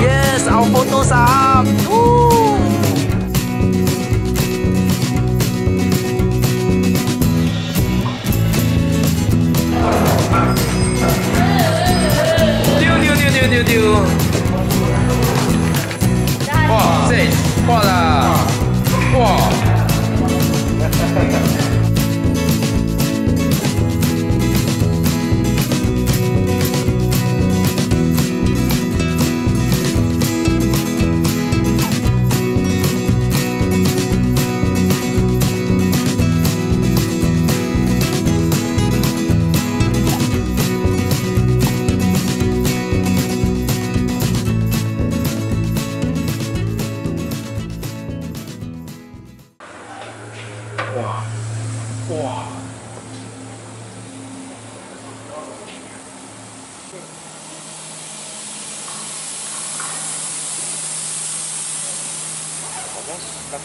Yes, our photos are do do do. Porra. Porra.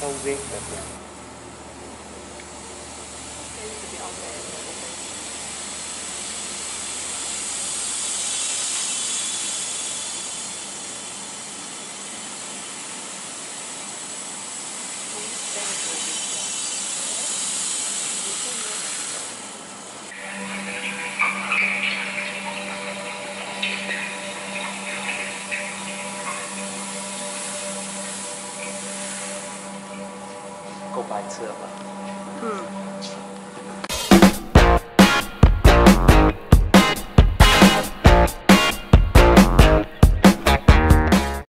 o UV berarti. 白痴了吧？嗯。